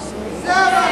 Zero!